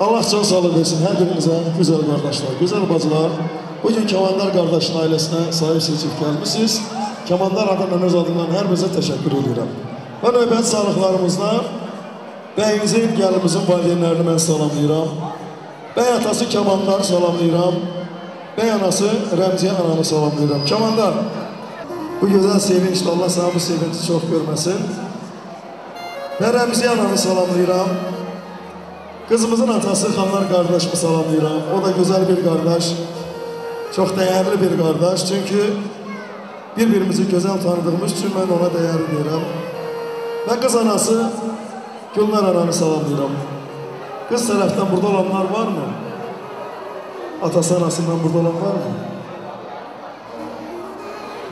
Allah can sağlık versin her birinizə, güzel kardeşler, güzel bacılar. Bugün Kemandar kardeşin ailesine sahip seçip gelmişsiniz. Kemandar adından öz adından her birinize teşekkür ediyorum. Və növbət sağlıqlarımızla bəyimizin, gəlimizin valideynlərini mən salamlayıram. Bəy atası Kemandar salamlayıram. Bəy anası Rəmziyə anamı salamlayıram. Kemandar, bu gözəl sevinçlə Allah sana bu sevinci çox görməsin. Və Rəmziyə anamı salamlayıram. Kızımızın atası Xanlar qardaşımı salamlayıram. O da güzel bir qardaş. Çox dəyərli bir qardaş. Çünki bir-birimizi gözəl tanıdığımız üçün mən ona dəyər verirəm. Və qız anası Gülnar ananı salamlayıram. Qız tərəfdən burada olanlar varmı? Atası anasından burada olan varmı?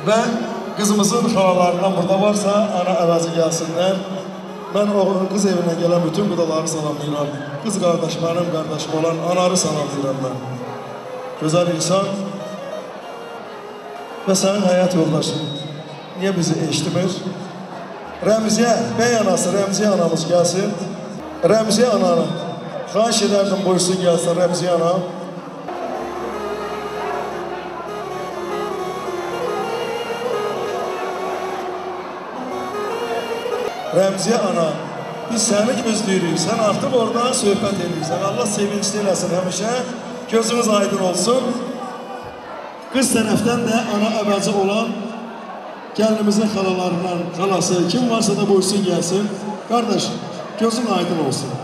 Və qızımızın xalalarından burada varsa ana əvəzi gəlsinlər. Mən o qız evinə gələn bütün qudaları salamlayıram. Qız qardaş, mənim qardaşım olan anarı salamlayıram mən. Gözəl insan və sənin həyat yoldaşın niyə bizi eşitmir? Rəmziyə, bəy anası Rəmziyə anamız gəlsin. Rəmziyə ananı xahiş edərdim buyursun gəlsin Rəmziyə ana. Rəmziyə ana, biz səni gözləyirik. Sən artıq oradan söhbət edirsən. Allah sevincli eləsin həmişə. Gözünüz aydın olsun. Qız tərəfdən də ana əvəzi olan gəlinimizin xalalarından xalası kim varsa da buyursun gəlsin. Qardaş, gözün aydın olsun.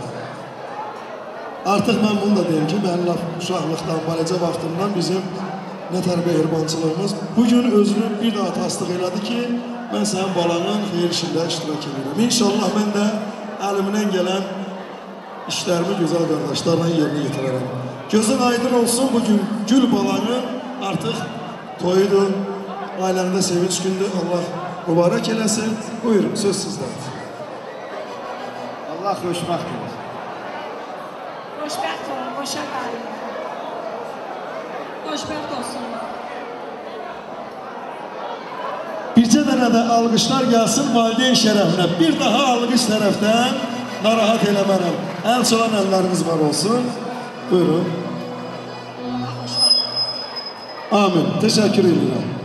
Artıq mən bunu da deyim ki, mənim uşaqlıqdan, balaca vaxtımdan bizim nə tərbiyə hırbançılığımız bugün özünü bir daha tasdiq elədi ki, mən sənin balanın xeyir işində iştirak edirəm. İnşallah mən də əlimdən gələn işlərimi gözəl qardaşlarla yerinə yetirərəm. Gözün aydın olsun bugün Gül balanın artıq toyudur, ailəndə sevinç gündür. Allah mübarək eləsin. Buyurun, söz sizdədir. Allah xoşbəxt eləsin. Xoşbəxt olun, xoşa qalın. Xoşbəxt olsunlar. Dənə də alqışlar gəlsin valideyn şərəfinə. Bir daha alqış tərəfdən narahat eləmərəm. Əl çalan əlləriniz var olsun. Buyurun. Amin. Teşekkür ederim.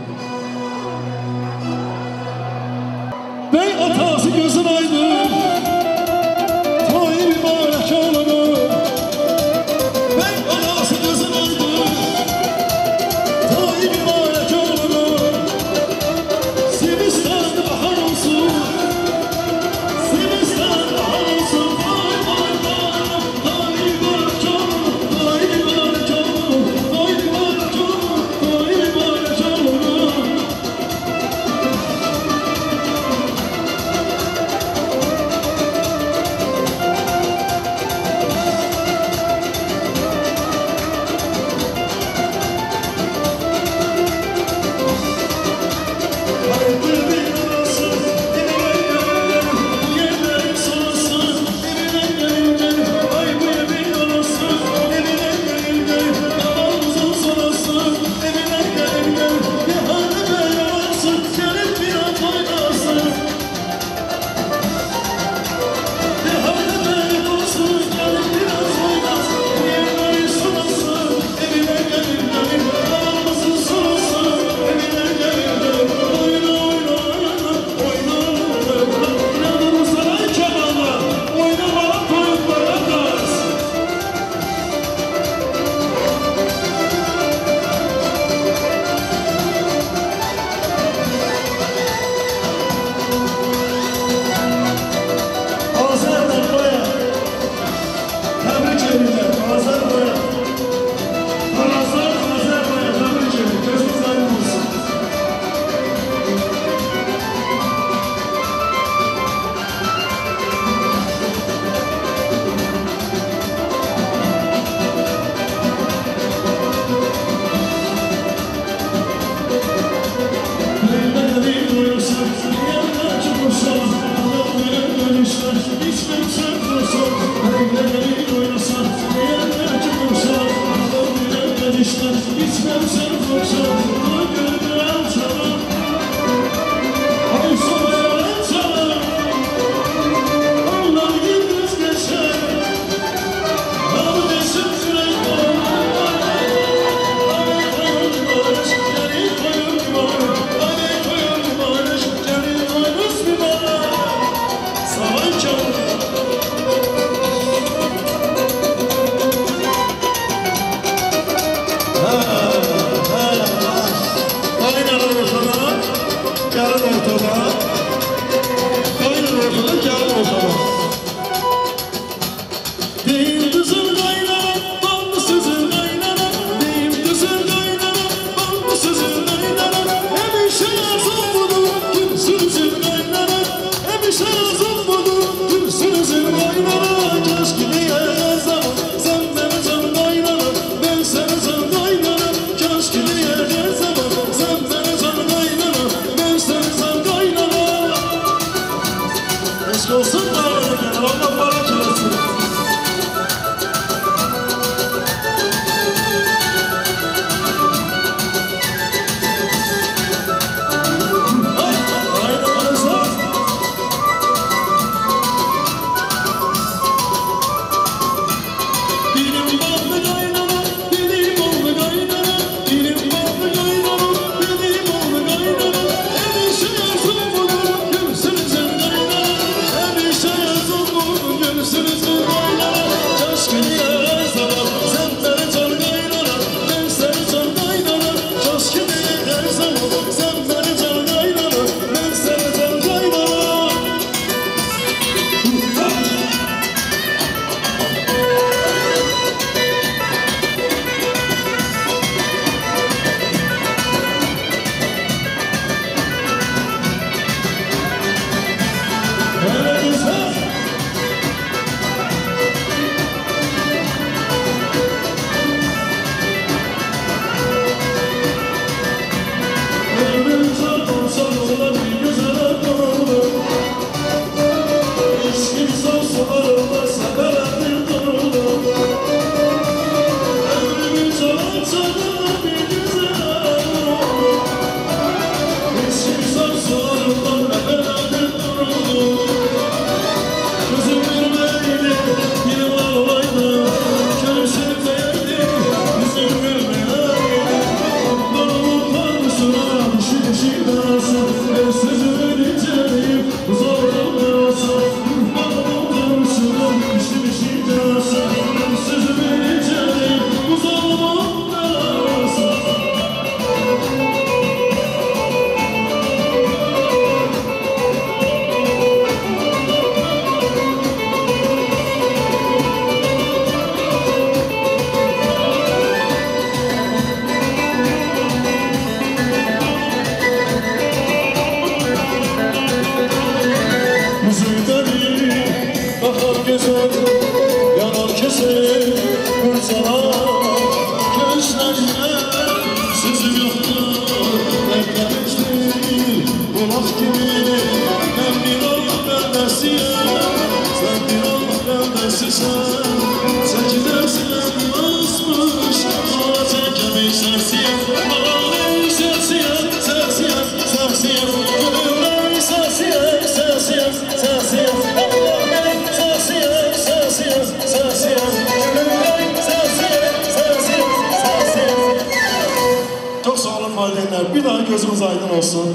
Aydın olsun.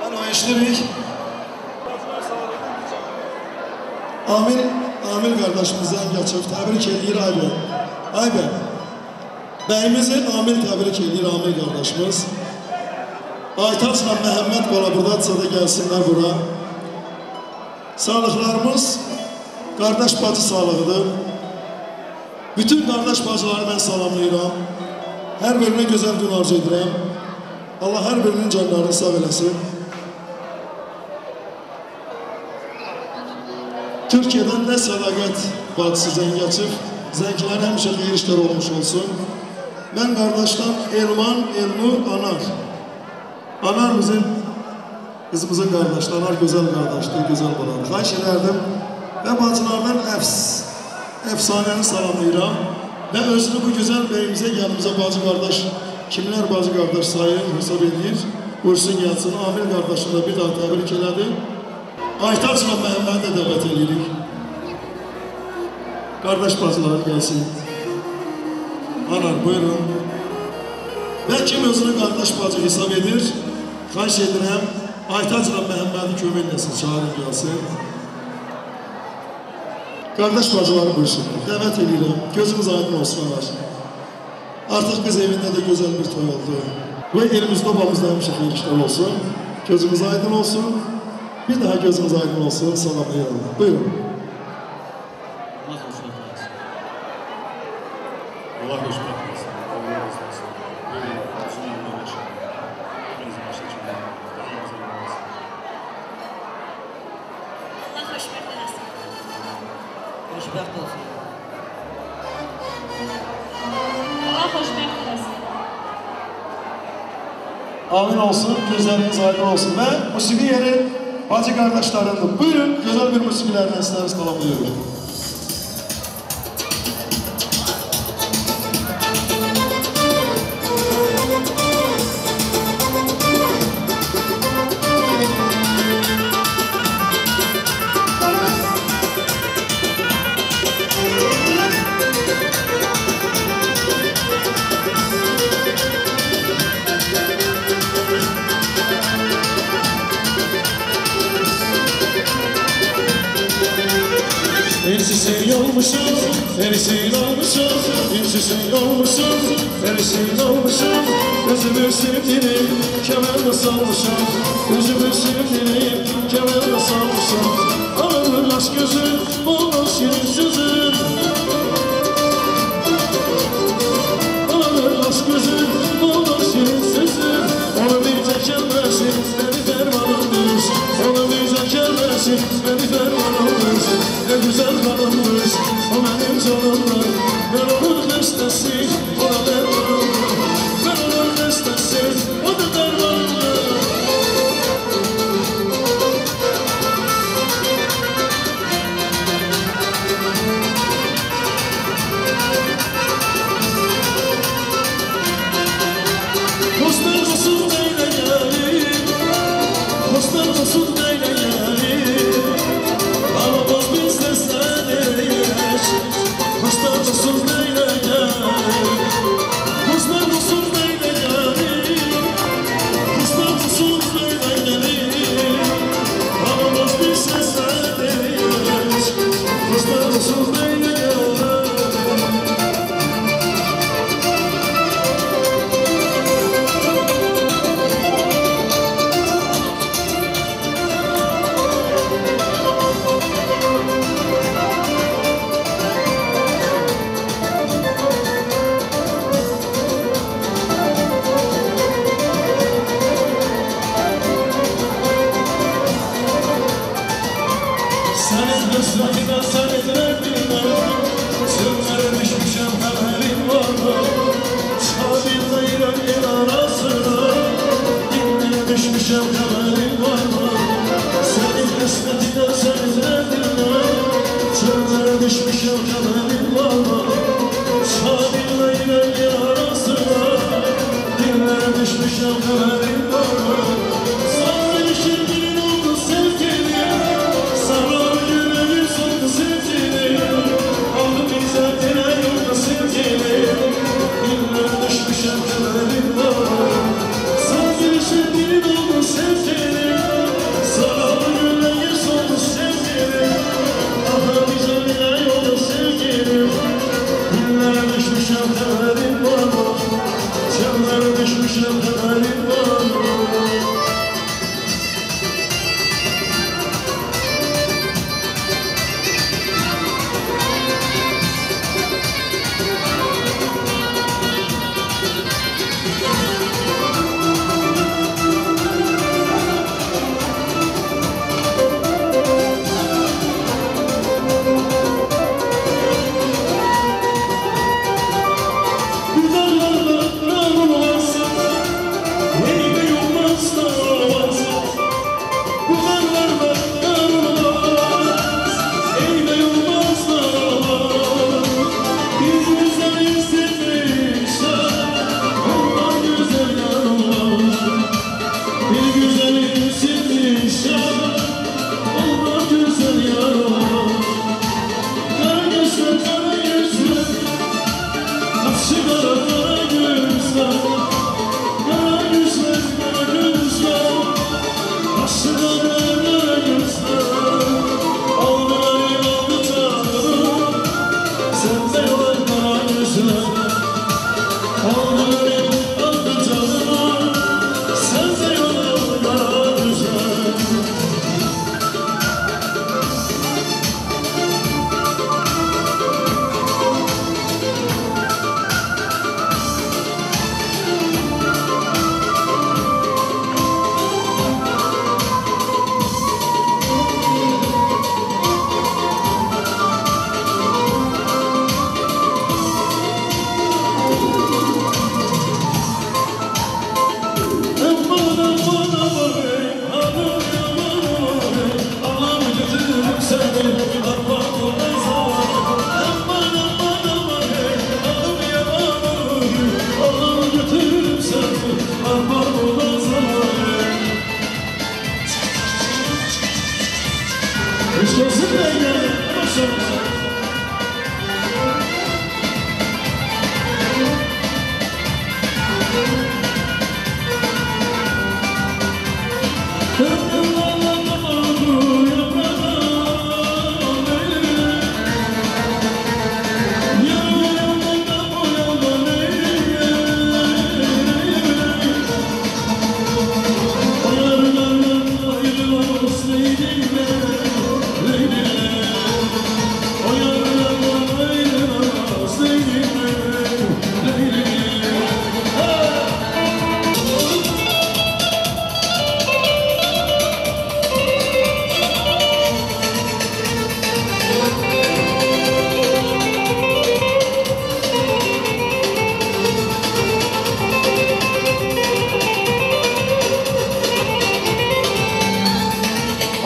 Ben o eşlirik. Amil, Amil kardeşimizden geçip tebrik edilir Aybe. Aybe. Beyimizi Amil tebrik edilir Amil kardeşimiz. Aytaçla Mehmet bana buradadırsa da gelsinler bura. Sağlıklarımız kardeş bacı sağlığıdır. Bütün kardeş bacıları ben salamlayıram. Her birine güzel gün arzu edirəm. Allah her birinin canlarını sağ eləsin. Türkiye'den ne sadakat bacısı Zengəçif, Zəngilər həmişə xeyir işlər olmuş olsun. Ben kardeşler Elman, Elnur, Anar. Anar bizim Kızımızın kardeşleri, Anar güzel kardeşler, güzel balalar. Xahiş ederdim və bacılardan əfs, əfsanəni salamlayıram və özünü bu gözəl bəyimizə, yanımıza bacı qardaş, kimlər bacı qardaş sayı hesab edir, buyursun gəlsin, Amir qardaşını da bir daha təbrik elədi. Aytaçla Məhəmmədi də dəvət edirik. Qardaş bacıları gəlsin. Anar, buyurun. Və kim özünü qardaş bacı hesab edir, xayiş edirəm, Aytaçla Məhəmmədi kömək eləsin, çağırın gəlsin. Kardeş bacıları buyursunlar, dəvət edirəm, gözümüz aydın olsun anar. Artıq qız evində də gözəl bir toy oldu. Və elimizdə obamızda həmişə xeyir işlər olsun, gözümüz aydın olsun. Bir daha gözümüz aydın olsun, salamlayalım. Buyurun. Allah hoşuna kalsın. Allah razı olsun. Böyle uzun yıllar yaşadım. Hepinizin başı içinde. Daha güzel olmasın. Allah xoşbəxt eləsin. Xoşbəxt olsun. Allah xoşbəxt eləsin. Amin olsun, gözleriniz aydın olsun. Ve musiki yeri bacı kardeşlerimdir. Buyurun, güzel bir musikilerden sizleri salamlıyorum.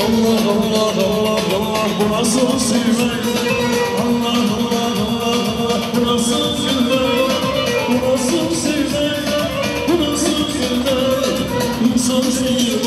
Allah Allah Allah Allah bu nasıl sevmek Allah Allah Allah Allah bu nasıl sevmek Bu nasıl sevmek Bu nasıl sevmek İnsan sevmek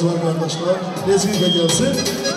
sizə də bacılar, qardaşlar. Rezqi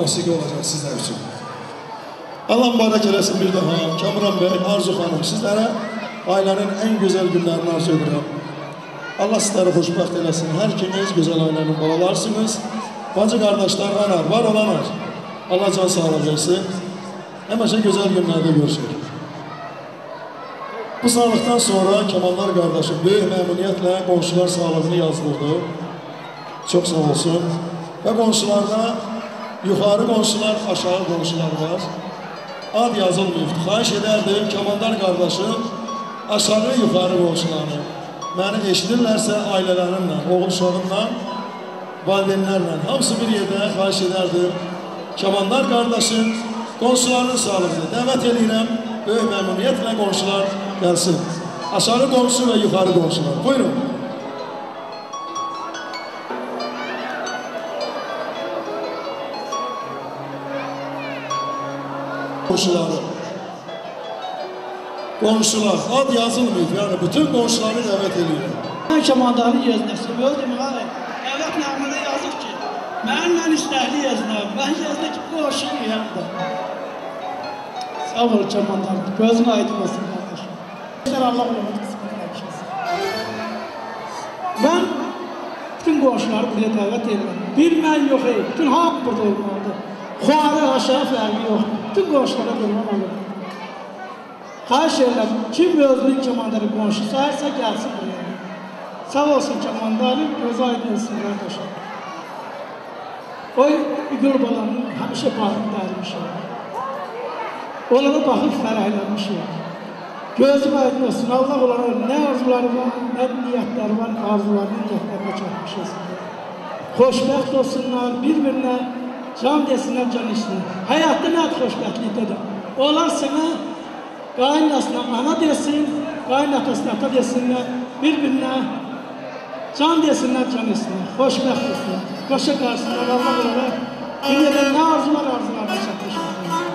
musiqi olacaq sizlər üçün. Allah mübarək eləsin bir daha. Kamran bəy, Arzu xanım sizlərə ailənin ən gözəl günlərini arzu edirəm. Allah sizləri xoşbəxt eləsin. Hər ikiniz gözəl ailənin balalarsınız. Bacı qardaşlar anar, var olanar. Allah can sağlıq versin. Həmişə gözəl günlərdə görüşürük. Bu sağlıqdan sonra Kemallar qardaşım böyük məmnuniyyətlə qonşular sağlığını yazdırdı. Çox sağ olsun. Və qonşularda yuxarı qonşular, aşağı qonşular var. Ad yazılmayıb. Xahiş edərdim Kemallar qardaşım aşağı yuxarı qonşuları məni eşidirlərsə ailələrimlə, oğul uşağımla, valideynlərlə hamısı bir yerdə xahiş edərdim. Kemallar qardaşım qonşuların sağlığını dəvət edirəm. Böyük məmnuniyyətlə qonşular gəlsin. Aşağı qonşu və yuxarı qonşular. Buyurun. Qonşuları. Qonşular. Ad yazılmayıb. Yəni bütün qonşuları dəvət edirəm. Mən Kemaldarı yeznəsim. Öldüm qari. Əvət nəğmədə yazır ki, mənimlə işləkli yeznəm. Mən yeznə ki, qoşum yandı. Sağ ol Kemaldar. Gözün aydın olsun qardaşım. İşlər Allah olur. Ben bütün qonşuları buraya dəvət edirəm. Bir yox, ey, bütün hamı burada olmalıdır. Xuarı, aşağı fərqi yox. Bütün qonşulara qurban olur. Xahiş edirəm, kim özünün kemandarı qonşu sayırsa gəlsin buraya. Sağ olsun kemandarı, gözü aydın olsun qardaşım. Oy, İgül balanın həmişə bağını dərmişim. Onlara baxıb fərəhlənmişim. Gözüm aydın olsun, Allah onlara nə arzuları var, nə niyyətləri var, arzularını niyyətlərine çatmış olsunlar. Xoşbəxt olsunlar, bir-birinə can desinlər, can içsinlər. Həyatda nədir xoşbəxtlikdə də? Onlar sənə qaynasına ana desin, qaynatasına ata desinlər, bir-birinə can desinlər, can etsinlər, xoşbəxt olsunlar, qoşa qarsınlar, Allah onlara dünyada nə arzular arzularına çatmış olsunlar.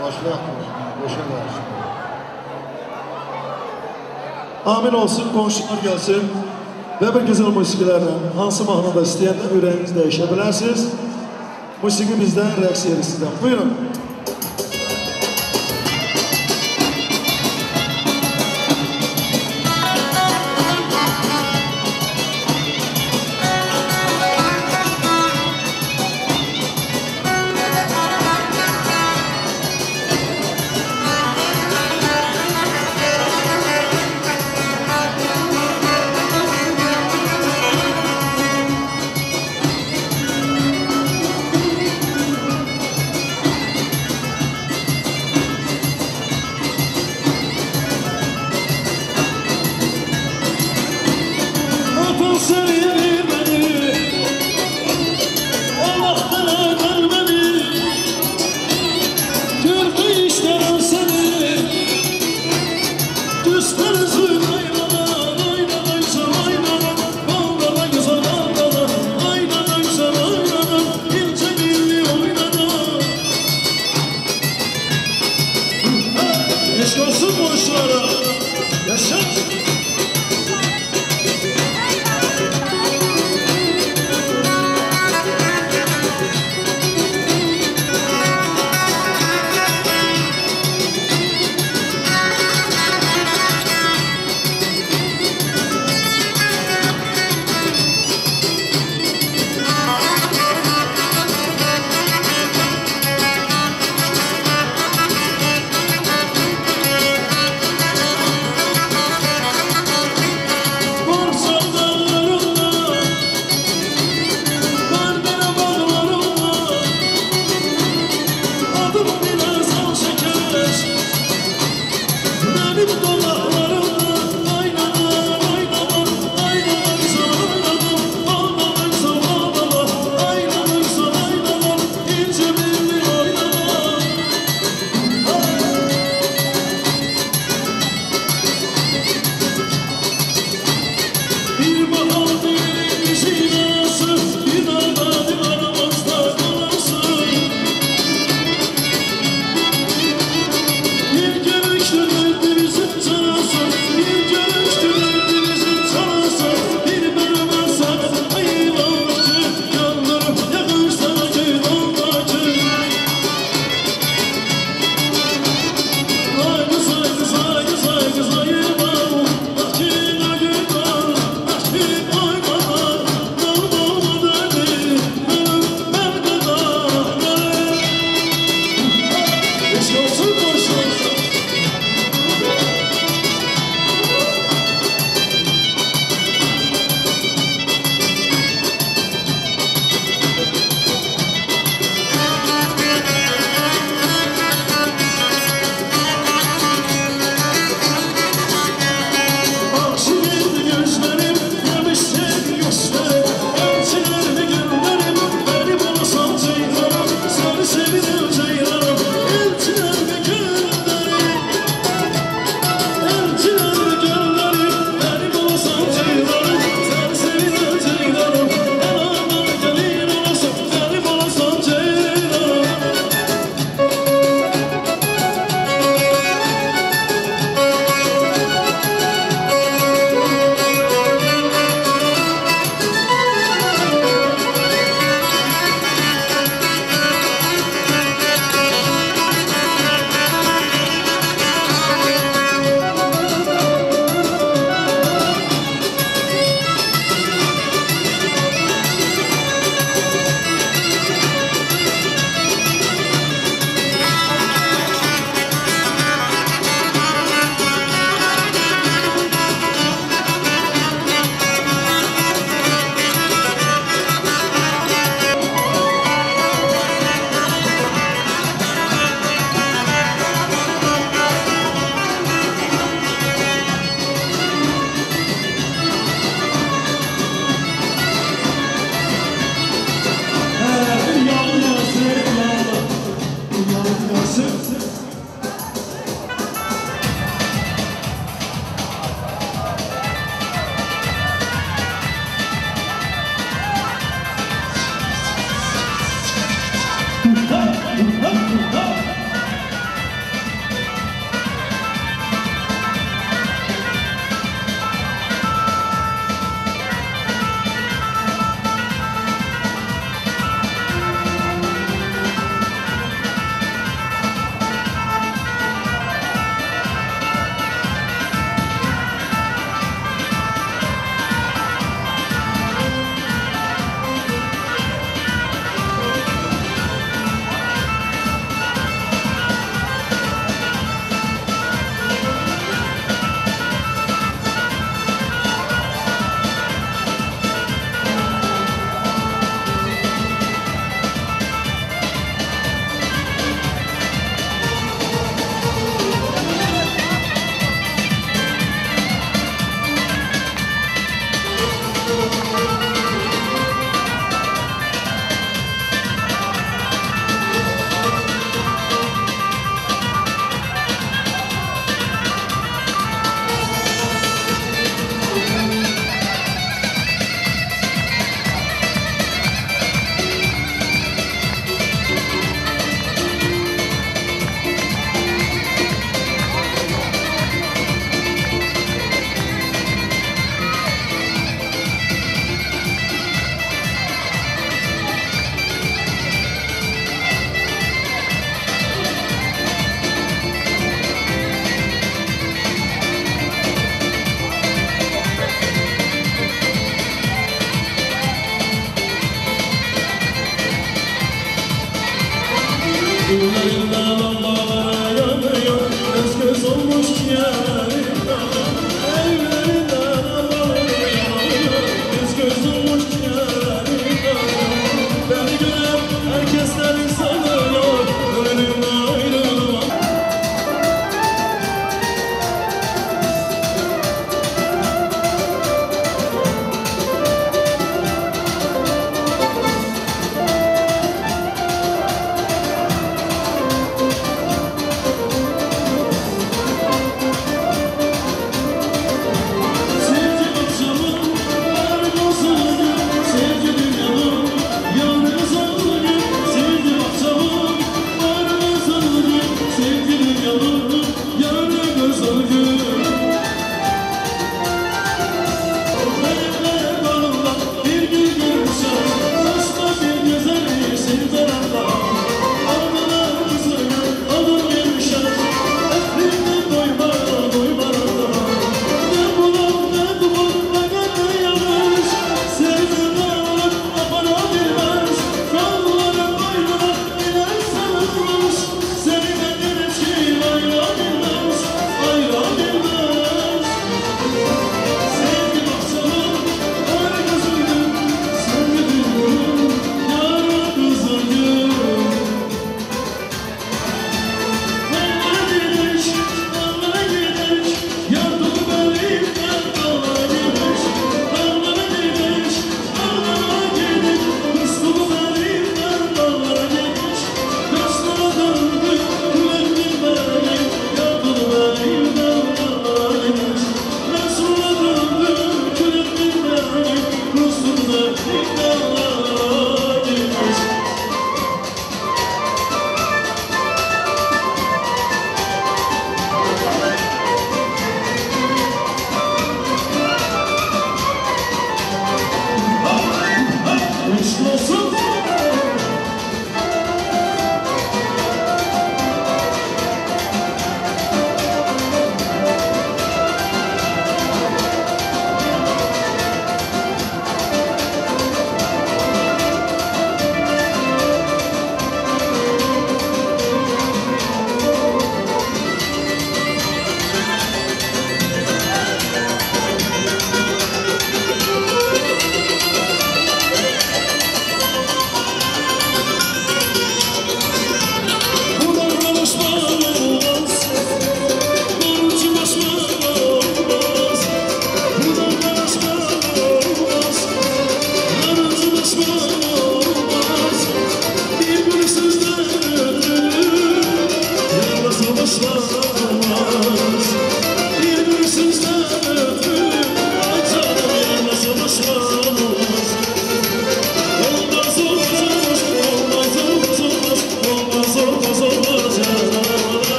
Xoşbəxt olsun, qoşa qarşı. Amin olsun, qonşular gəlsin və bir gözəl musiqilərlə hansı mahnada istəyəndə ürəyiniz dəyişə bilərsiniz. Musiqi bizdən, rəqs yeri sizdən. Buyurun.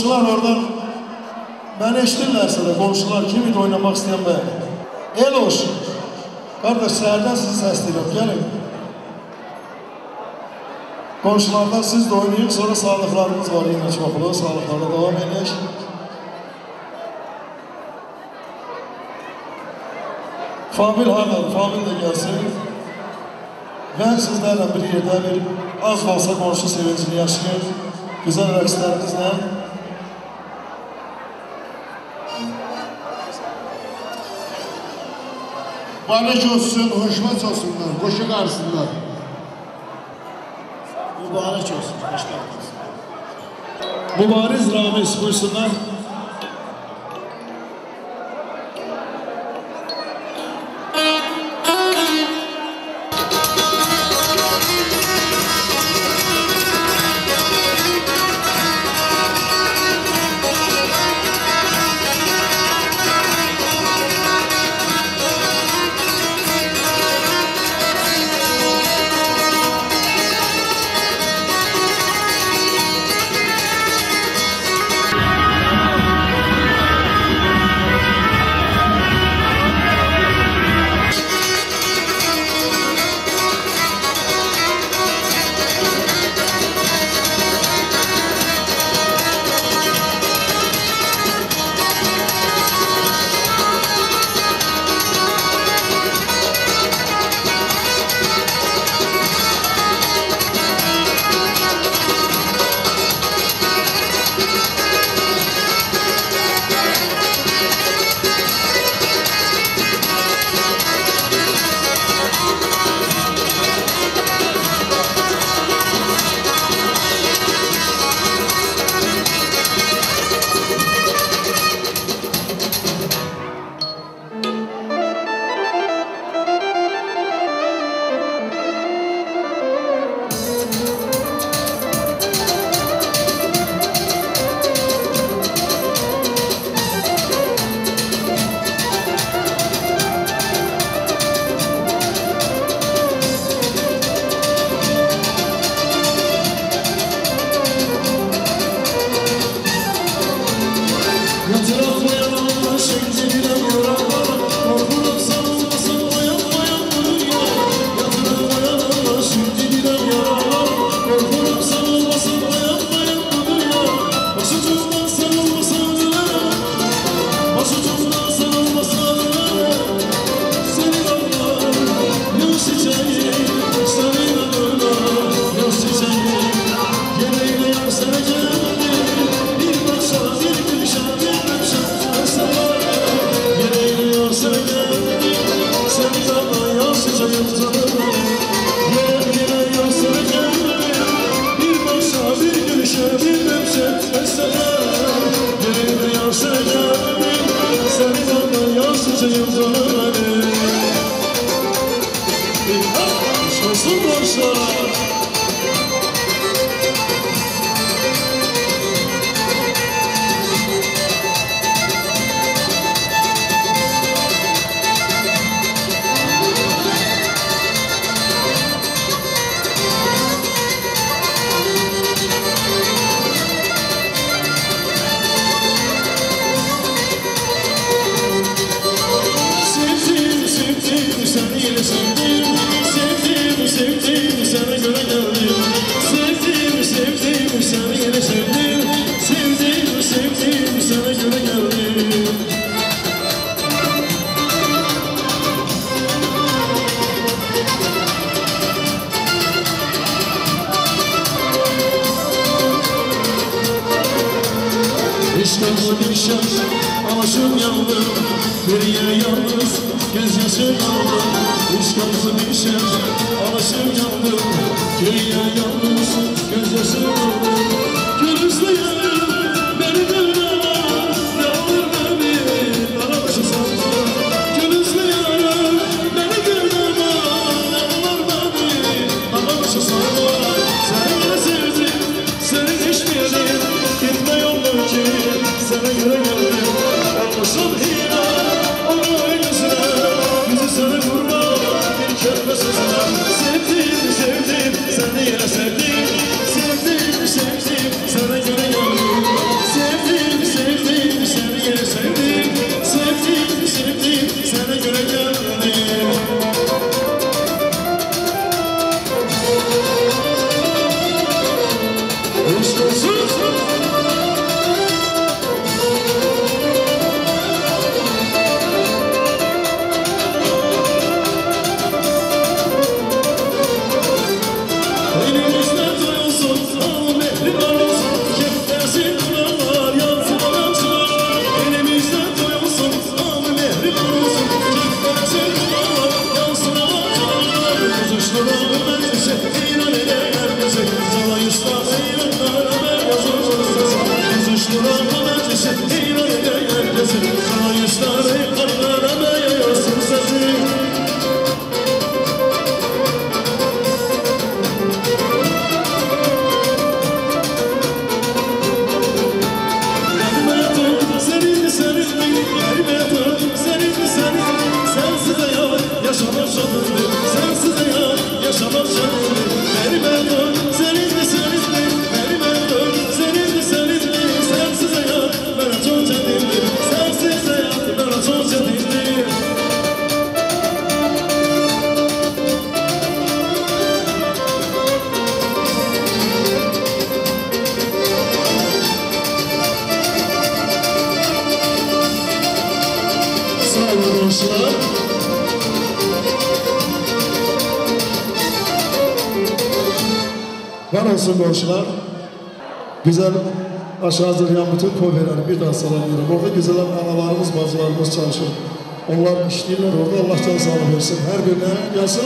qonşular oradan məni eşitirlərsə də qonşular kim idi oynamaq istəyən bəyə? Eloş, qardaş səhərdən sizi səsləyirəm, gəlin. Qonşulardan siz də oynayın, sonra sağlıqlarımız var, yenə çoxlu, sağlıqlarda davam edək. Famil Hanan, Famil də gəlsin. Mən sizlərlə bir yerdə bir az da olsa qonşu sevincini yaşayın. Güzel rəqslərinizlə. barış olsun, hoşmat olsunlar, koşu karşısınlar. Mübarek olsun, hoşmat olsun. Mübariz Ramiz buyursunlar.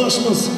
Gelsin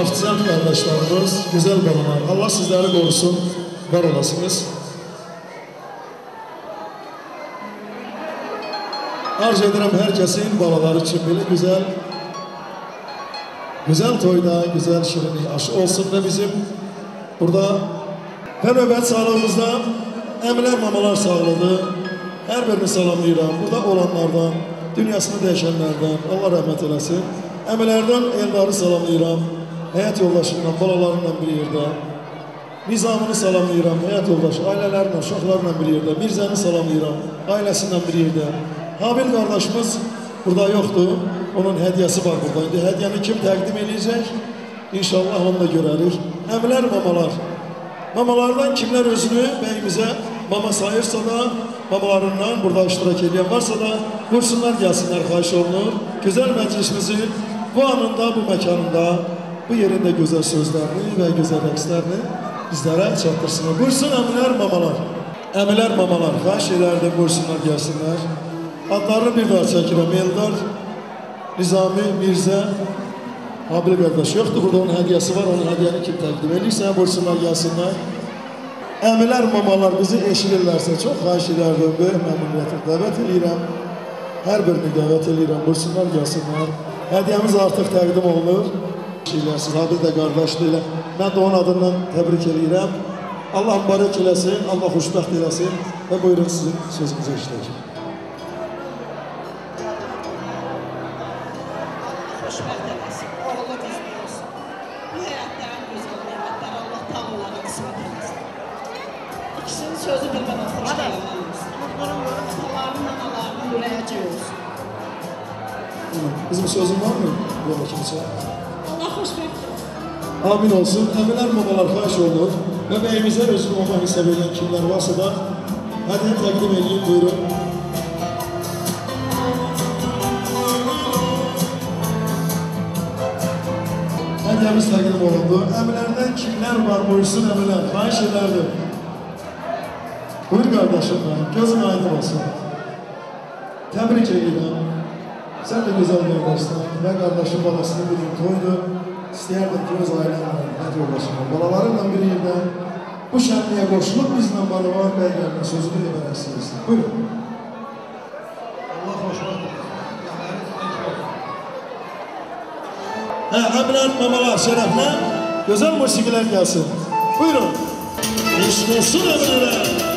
artisyan kardeşlerimiz, güzel balalar. Allah sizleri korusun, var olasınız. Arz ederim herkesin balaları için böyle güzel, güzel toyda, güzel şirin aşı olsun da bizim burada ve nöbet sağlığımızda emiler mamalar sağladı. Her birini salamlayıram. Burada olanlardan, dünyasını değişenlerden Allah rahmet eylesin. Emilerden eldarı salamlayıram. Hayat yoldaşımla, balalarımla bir yerde. Nizamını salamlayıram, hayat yoldaşı, ailelerle, uşaqlarla bir yerde. Mirzəni salamlayıram, ailəsindən bir yerde. Habil kardeşimiz burada yoktu. Onun hediyesi var burada. İndi hediyeni kim təqdim edəcək? İnşallah onu da görərik. Əmlər, mamalar. Mamalardan kimler özünü beyimize mama sayırsa da mamalarından burada iştirak eden varsa da buyursunlar gelsinler xahiş olunur. Güzel meclisimizin bu anında, bu mekanında, bu yerinde güzel sözlerini ve güzel rəqslərini bizlere çattırsınlar. Buyursun əmilər, mamalar. Əmilər, mamalar. Xahiş ederdim buyursunlar gelsinler. Adlarını bir daha çəkirəm. Eldar, Nizami, Mirzə, Habil qardaş yoxdur. Burada onun hədiyyəsi var. Onun hədiyyəni kim təqdim edirsə, buyursunlar, gəlsinlər. Əmilər, mamalar bizi eşidirlərsə çox xahiş edərdim. Böyük məmnuniyyətlə dəvət edirəm. Hər birini dəvət edirəm. Buyursunlar, gəlsinlər. Hədiyyəmiz artıq təqdim olunur. Şeylərsiz, Habil də qardaşdır elə. Mən də onun adından təbrik edirəm. Allah mübarək eləsin, Allah xoşbəxt eləsin və buyurun sizin sözünüzü işləyək. Xoşbəxt eləsin. Oğlu qızlı olsun. Bu həyatda ən gözəl nemətlər Allah tam onlara qismət eləsin. İkisinin sözü bir-birinə xoş gəlməliyiz. Atalarının, analarının ürəyəcək olsun. Bizim sözün var mı? Yox, kimsə. Amin olsun. Xahiş olunur. Və bəyimizə özünü mama hesab edən kimlər varsa da hədiyyə təqdim edin, buyurun. Hədiyyəmiz təqdim olundu. Əmilərdən kimlər var buyursun əmilər. Xahiş edərdim. Buyur qardaşım mən, gözün aydın olsun. Təbrik edirəm. Sən də gözəl qardaşsan və qardaşın babasının bir gün toydu. İstəyərdim ki, öz ailəmlə, həyat yoldaşımla, balalarımla bir yerdə bu şənliyə qoşulub bizlə Balavar bəylərlə sözünü demərəksiniz. Buyurun. Allah xoşbəxt olsun. Hə, əmlər, mamalar, şərəflə gözəl musiqilər gəlsin. Buyurun. İşte su əmrələr.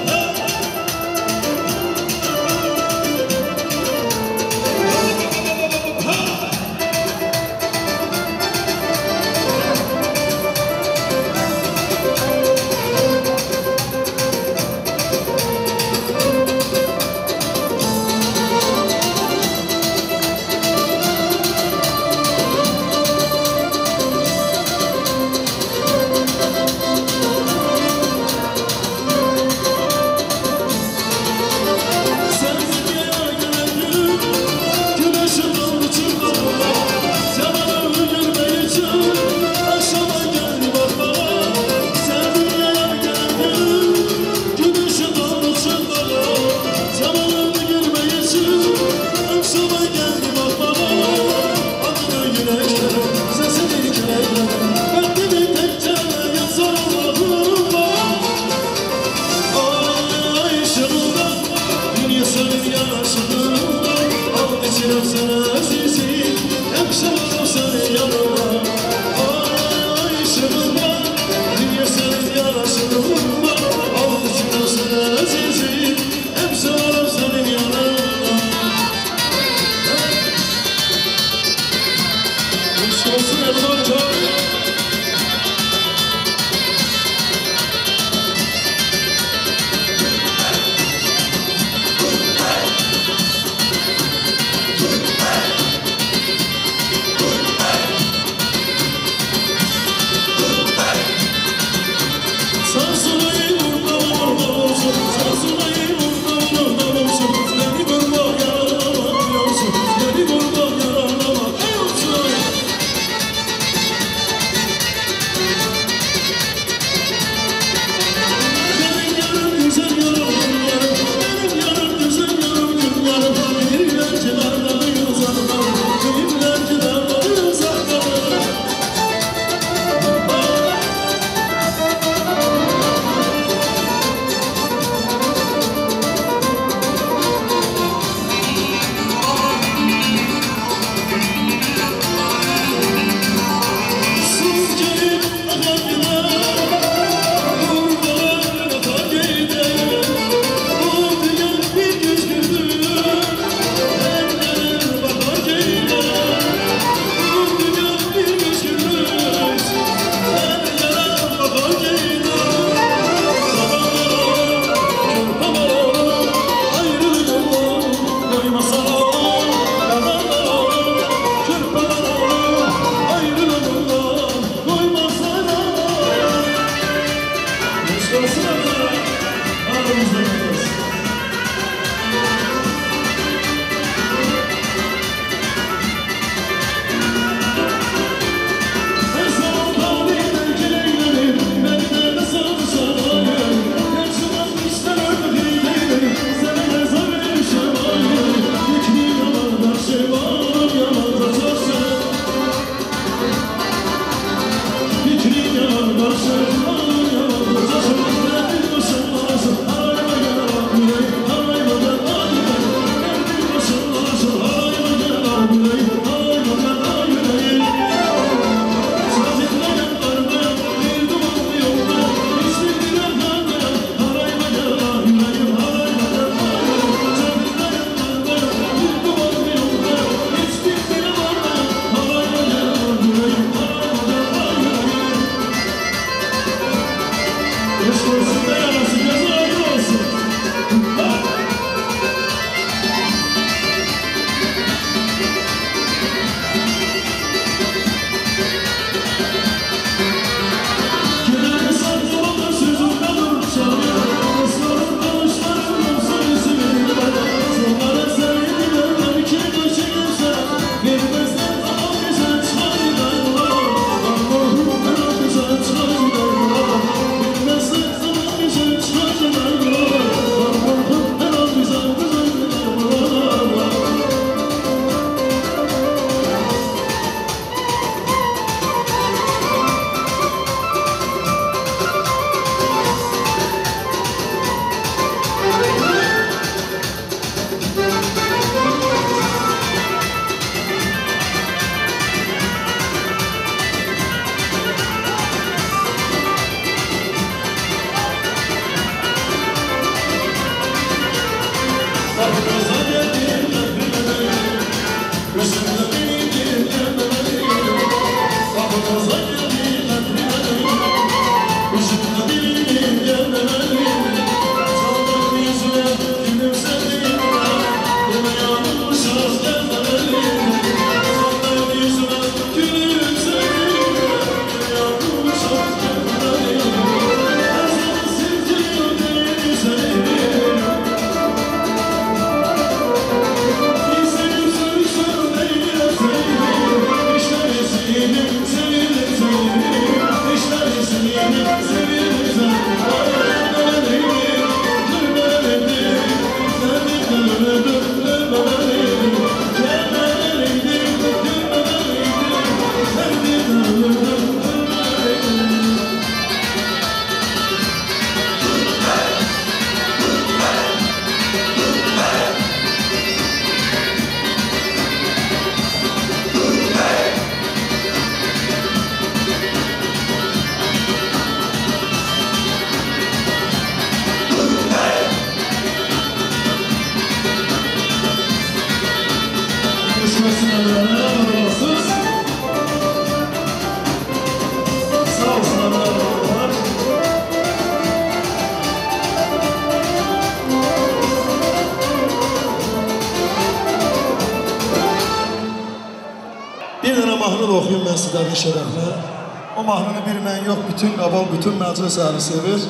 Əhli sevir.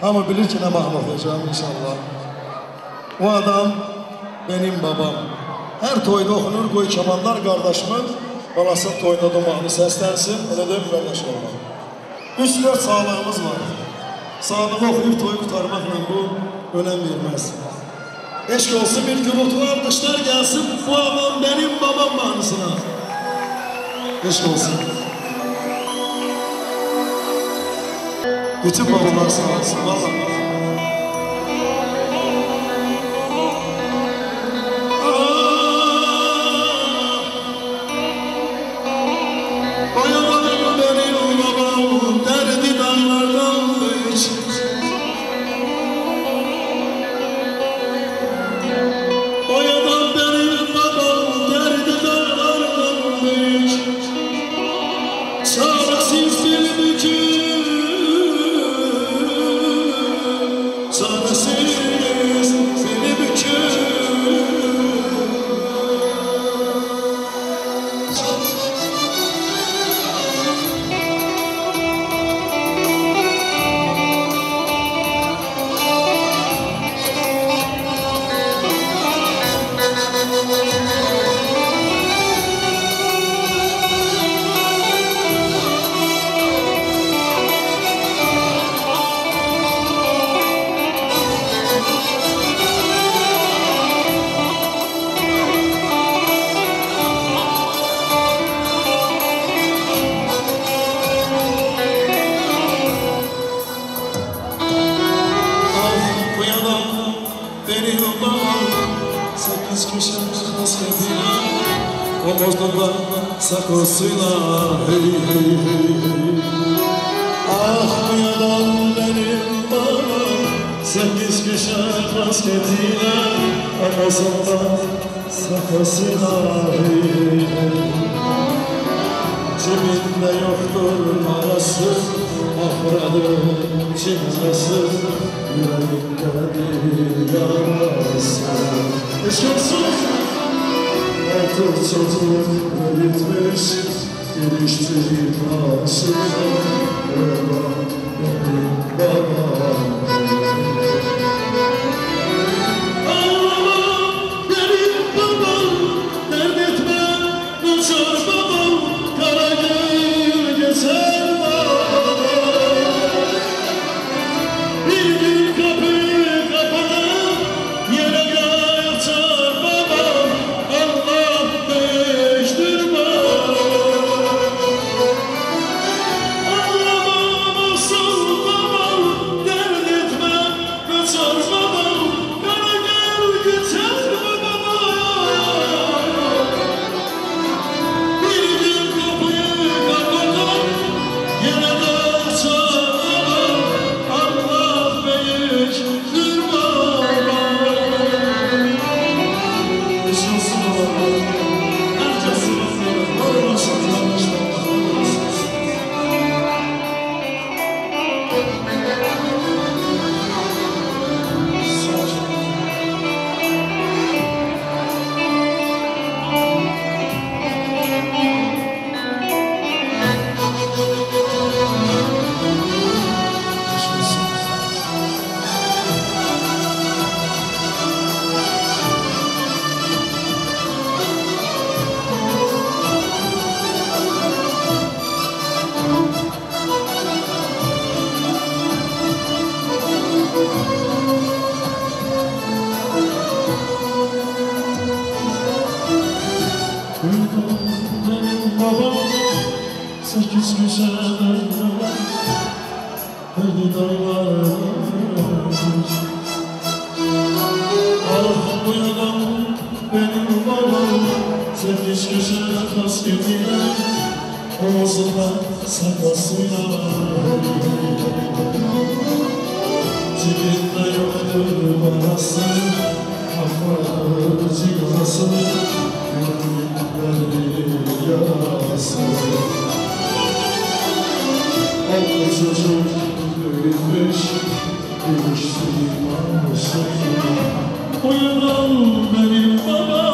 Hamı bilir ki, nə mahnı oxuyacağım inşallah. O adam benim babam. Hər toyda oxunur, qoy kamandar qardaşımın balası toyunda da mahnı səslənsin, elə də müvəlləş olmaq. Üç dörd sağlığımız var. Sağlığı oxuyub toyu qutarmaqla bu önəm verməz. Eşk olsun bir gürültülü alkışlar gelsin bu adam benim babam mahnısına. Eşk olsun. Bütün babalar sağ olsun. Vallahi. Yoktur parası Ahradım çimnesi Yüreğimde bir yarası Eşk olsun Artık çocuk büyütmüş Gelişti karşıma Baba, benim babam benim babam. Sevdiş köşede kasketine Omuzunda saklasıyla Cibinde yoktur parası Akmalı cigası Gönlümlerin yarası Aklı çocuk büyümüş Gülüşsün imanlısı Uyanan benim Mama.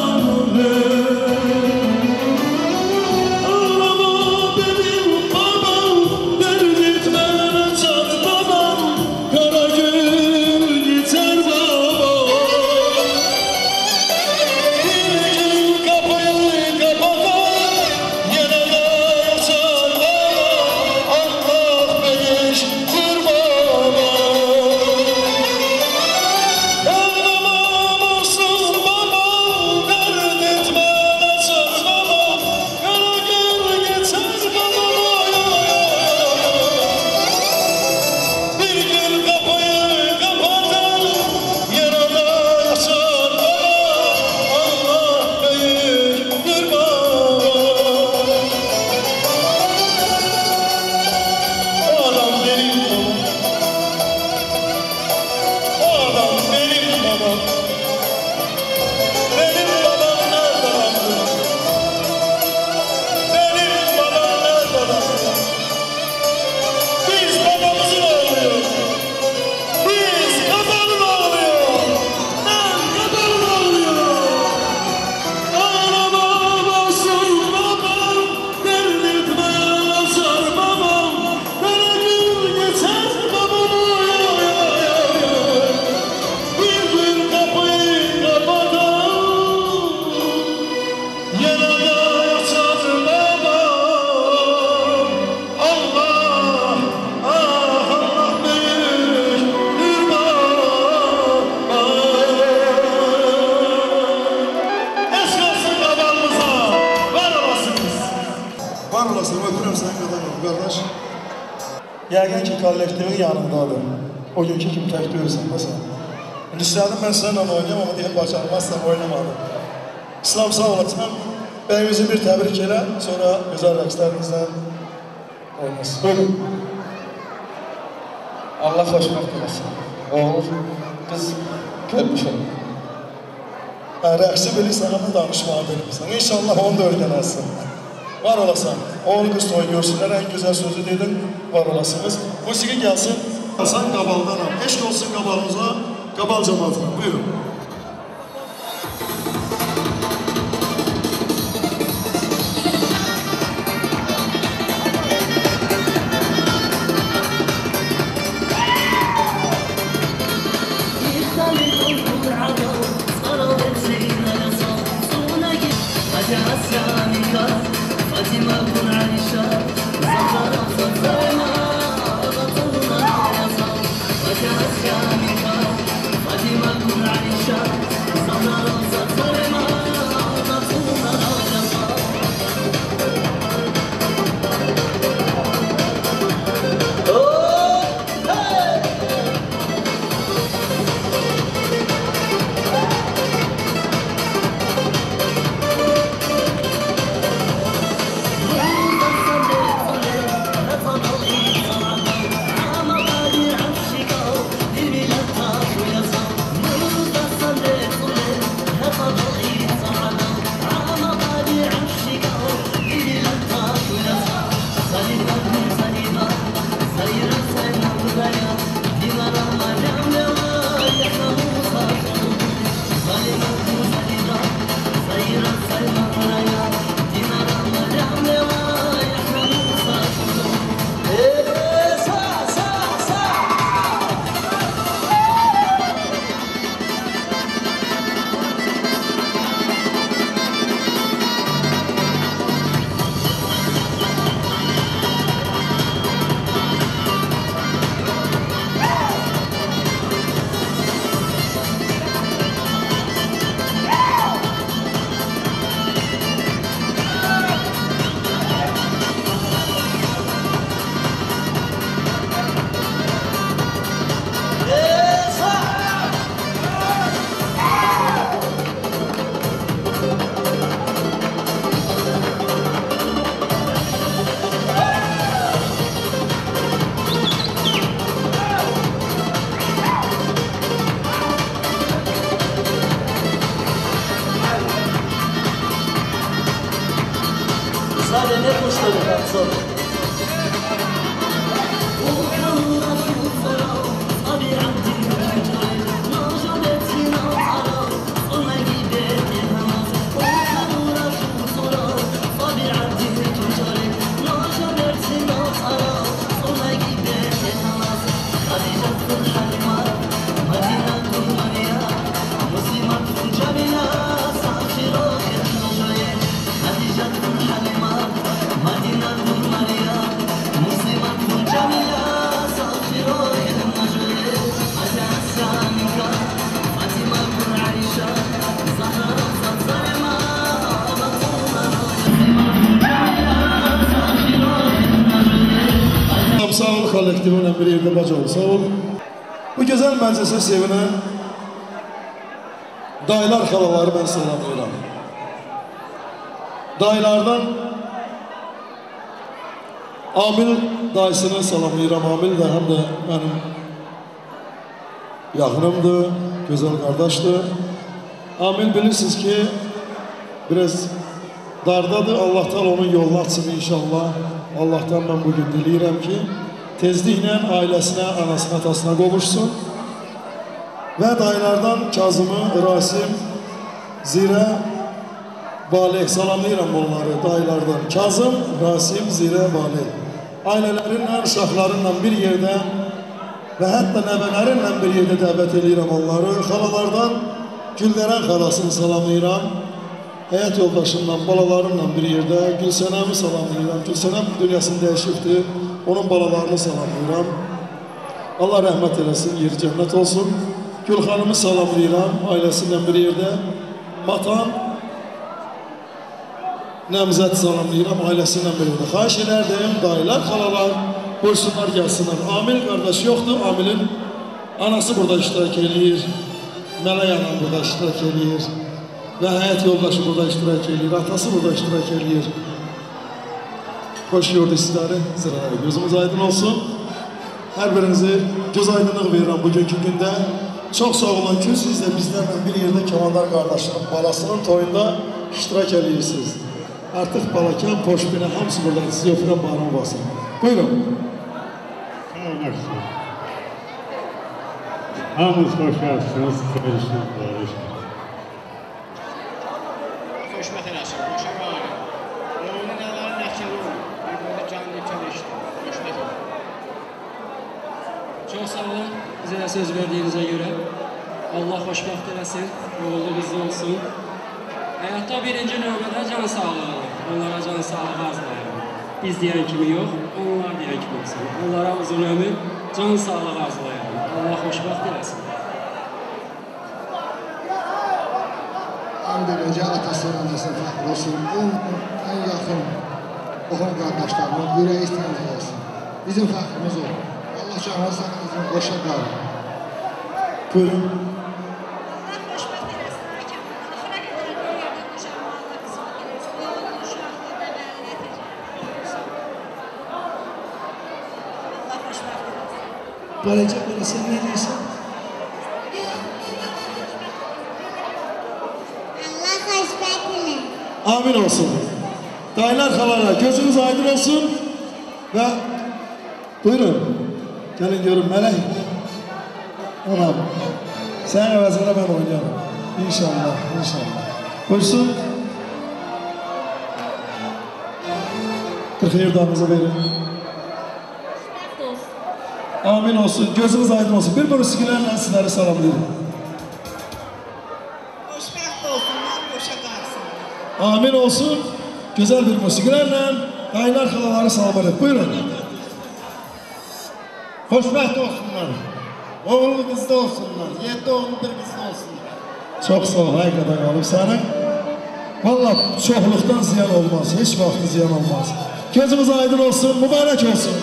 Yəqin ki, kollektivin yanındadır. O günkü kimi tək deyilsən, məsələn. İndi istədim mən səninlə oynayam, amma deyim, bacarmazsam oynamadım. İslam sağ olasın. Bəyimizi bir təbrik elə, sonra gözəl rəqslərinizlə oynasın. Buyurun. Allah xoşbəxt eləsin. Oğul, qız görmüşəm. Hə, rəqsi bilirsən, amma danışmağı bilmirsən. İnşallah onu da öyrənərsən. Var olasan, oğul qız toy görsünlər, ən gözəl sözü dedin, var olasınız. Musiqi gəlsin, Hasan Qabaldanam. Eşq olsun Qabalımıza, Qabal cəmatına. Buyurun. Kollektivinlə bir yerdə bac ol. Sağ ol. Bu gözəl məclisə sevinən dayılar xalaları mən salamlayıram. Dayılardan Amil dayısını salamlayıram. Amil də həm də mənim yaxınımdır, gözəl qardaşdır. Amil bilirsiniz ki, biraz dardadır. Allah Teala onun yolunu açsın inşallah. Allah'tan ben bugün dileyirəm ki, tezliklə ailəsinə, anasına, atasına qovuşsun. Və dayılardan Kazımı, Rasim, Zirə, Balih, salamlayıram onları dayılardan. Kazım, Rasim, Zirə, Balih. Ailələrinlə, uşaqlarınla bir yerdə və hətta nəvələrinlə bir yerdə dəvət edirəm onları. Xalalardan Güldərən xalasını salamlayıram. Həyat yoldaşımla, balalarımla bir yerdə Gülsənəmi salamlayıram. Gülsənəm dünyasını dəyişibdir. Onun balalarını salamlayıram. Allah rəhmət eləsin, yeri cənnət olsun. Gülxanımı salamlayıram, ailəsinlə bir yerdə. Matan, Nəmzət salamlayıram, ailəsinlə bir yerdə. Xahiş edərdim, dayılar, xalalar, buyursunlar, gəlsinlər. Amil qardaş yoxdur, Amilin anası burada iştirak eləyir. Mələk anam burada iştirak eləyir. Və həyat yoldaşı burada iştirak eləyir, atası burada iştirak eləyir. Xoş gördük sizləri, sıraya gözümüz aydın olsun. Hər birinizi göz aydınlıq verirəm bugünkü gündə. Çox sağ olun ki, siz də bizlərlə bir yerdə Kamandar qardaşının balasının toyunda iştirak edirsiniz. Artıq Balakan, Poşbinə hamısı burada sizi öpürəm, barın basın. Buyurun. Sağ olasın. Hamınız xoş gəlsiniz, görüşürüz, barışırız. Xoşbəxt eləsin, xoşa qalın. Oğlunun nələri nəkəli olur. Bir-birini canlı içəmişdir. Xoşbəxt olun. Çox sağ olun bizə də söz verdiyinizə görə. Allah xoşbəxt eləsin, uğurlu bizdə olsun. Həyatda birinci növbədə can sağlığı. Onlara can sağlığı arzulayıram. Biz deyən kimi yox, onlar deyən kimi olsun. Onlara uzun ömür, can sağlığı arzulayıram. Allah xoşbəxt eləsin. Ən birinci atası, anası fəxr olsun. Ən, ən yaxın qohum qardaşlarının ürəyi istəyəcək olsun. Bizim fəxrimiz o. Allah canını sağlasın, qoşa qalın. Buyurun. Böylece böyle sen ne diyorsun? Allah eləsin. Amin olsun. Dayılar xalalar gözünüz aydın olsun. Və buyurun. Gəlin görün Mələk. Anam. Sənin əvəzində mən oynayarım. İnşallah, inşallah. Buyursun. Xeyir damınızı verin. Amin olsun. Gözünüz aydın olsun. Bir musiqilərlə sizləri salamlayıram. Xoşbəxt olsunlar, qoşa qalsın. Amin olsun. Güzel bir musiqilərlə dayılar xalaları salamlayıram. Buyurun. Xoşbəxt olsunlar. Oğul bizde olsunlar. Yedi oğul bizde olsunlar. Çok sağ ol. Haykada kalıp sana. Valla çokluktan ziyan olmaz. Hiç vakti ziyan olmaz. Gözümüz aydın olsun. Mübarek olsun.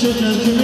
Şeker gibi